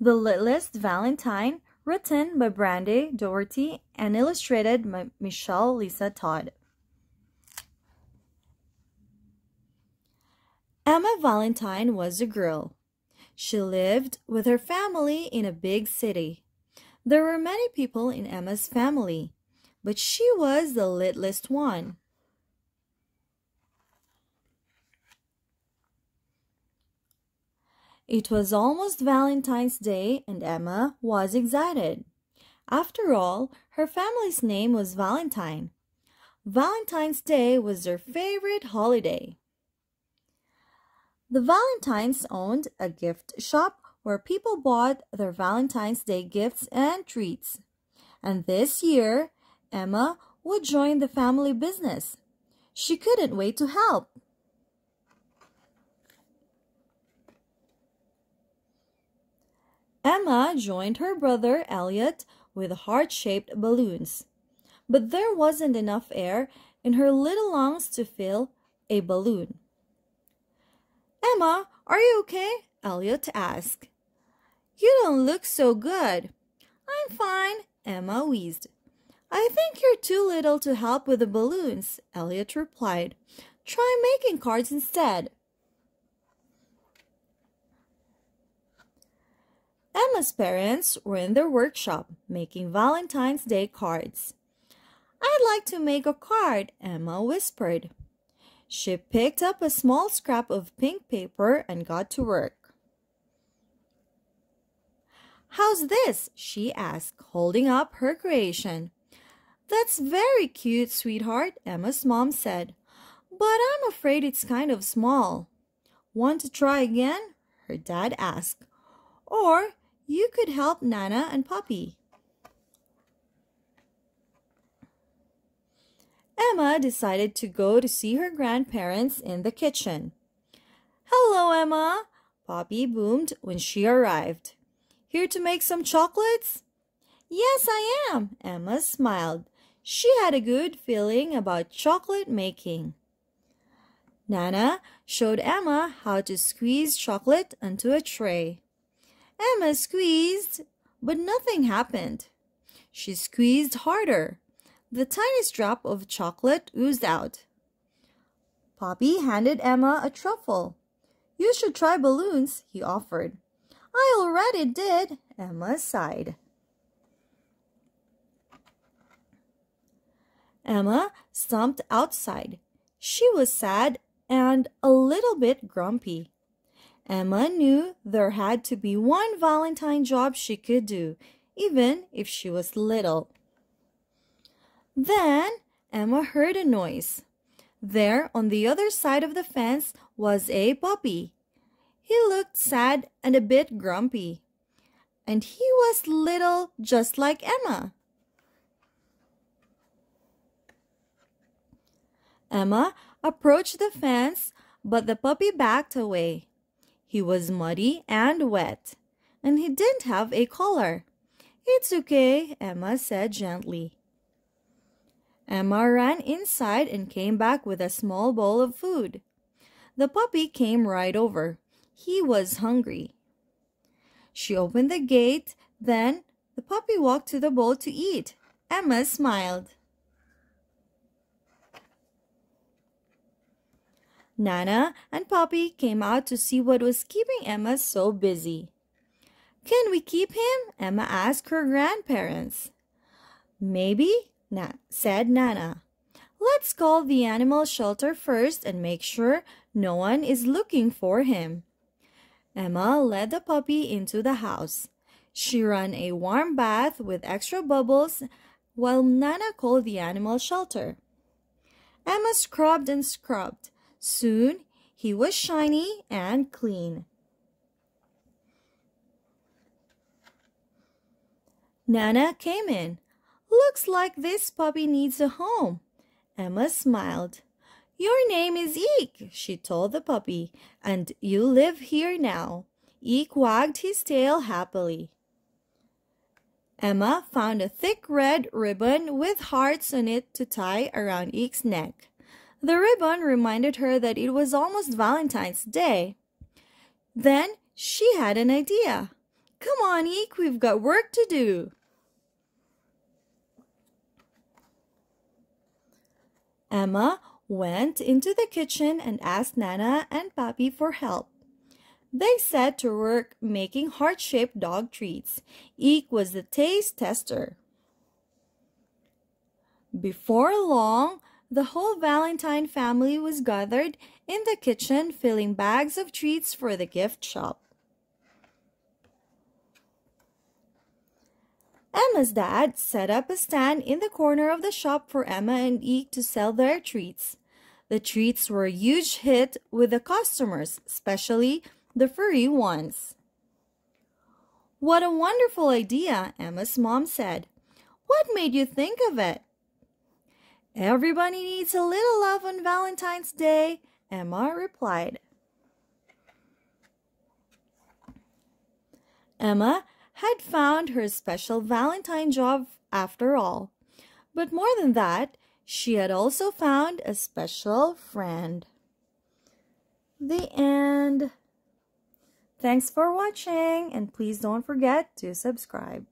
The Littlest Valentine, written by Brandi Dougherty and illustrated by Michelle Lisa Todd. Emma Valentine was a girl. She lived with her family in a big city. There were many people in Emma's family, but she was the littlest one. It was almost Valentine's Day and Emma was excited. After all, her family's name was Valentine. Valentine's Day was their favorite holiday. The Valentines owned a gift shop where people bought their Valentine's Day gifts and treats. And this year, Emma would join the family business. She couldn't wait to help. Emma joined her brother Elliot with heart-shaped balloons. But there wasn't enough air in her little lungs to fill a balloon. Emma, are you okay? Elliot asked. You don't look so good. I'm fine, Emma wheezed. I think you're too little to help with the balloons, Elliot replied. Try making cards instead. Emma's parents were in their workshop making Valentine's Day cards. I'd like to make a card, Emma whispered. She picked up a small scrap of pink paper and got to work. How's this? she asked, holding up her creation. That's very cute, sweetheart, Emma's mom said. But I'm afraid it's kind of small. Want to try again? Her dad asked. Or you could help Nana and Poppy. Emma decided to go to see her grandparents in the kitchen. Hello, Emma, Poppy boomed when she arrived. Here to make some chocolates? Yes, I am, Emma smiled. She had a good feeling about chocolate making. Nana showed Emma how to squeeze chocolate onto a tray. Emma squeezed, but nothing happened. She squeezed harder. The tiniest drop of chocolate oozed out. Poppy handed Emma a truffle. You should try balloons, he offered. I already did, Emma sighed. Emma stomped outside. She was sad and a little bit grumpy. Emma knew there had to be one Valentine job she could do, even if she was little. Then Emma heard a noise. There, on the other side of the fence, was a puppy. He looked sad and a bit grumpy. And he was little just like Emma. Emma approached the fence, but the puppy backed away. He was muddy and wet, and he didn't have a collar. It's okay, Emma said gently. Emma ran inside and came back with a small bowl of food. The puppy came right over. He was hungry. She opened the gate, then the puppy walked to the bowl to eat. Emma smiled. Nana and Poppy came out to see what was keeping Emma so busy. Can we keep him? Emma asked her grandparents. Maybe, na said Nana. Let's call the animal shelter first and make sure no one is looking for him. Emma led the puppy into the house. She ran a warm bath with extra bubbles while Nana called the animal shelter. Emma scrubbed and scrubbed. Soon he was shiny and clean. Nana came in. Looks like this puppy needs a home. Emma smiled. Your name is Eek, she told the puppy, and you live here now. Eek wagged his tail happily. Emma found a thick red ribbon with hearts on it to tie around Eek's neck. The ribbon reminded her that it was almost Valentine's Day. Then she had an idea. Come on, Eek, we've got work to do. Emma went into the kitchen and asked Nana and Poppy for help. They set to work making heart-shaped dog treats. Eek was the taste tester. Before long, the whole Valentine family was gathered in the kitchen filling bags of treats for the gift shop. Emma's dad set up a stand in the corner of the shop for Emma and Eek to sell their treats. The treats were a huge hit with the customers, especially the furry ones. What a wonderful idea, Emma's mom said. What made you think of it? Everybody needs a little love on Valentine's Day, Emma replied. Emma had found her special Valentine job after all. But more than that, she had also found a special friend. The end. Thanks for watching and please don't forget to subscribe.